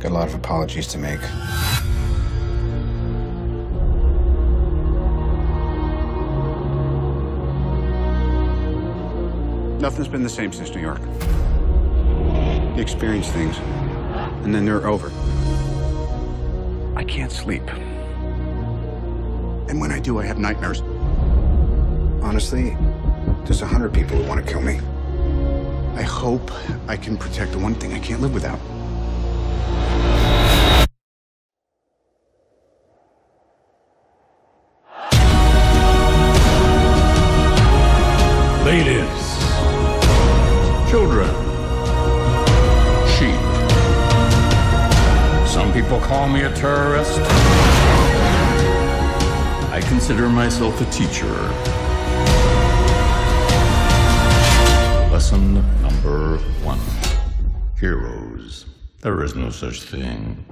Got a lot of apologies to make. Nothing's been the same since New York. You experience things, and then they're over. I can't sleep. And when I do, I have nightmares. Honestly, there's a hundred people who want to kill me. I hope I can protect the one thing I can't live without. Ladies, children, sheep. Some people call me a terrorist. I consider myself a teacher. Lesson number one Heroes. There is no such thing.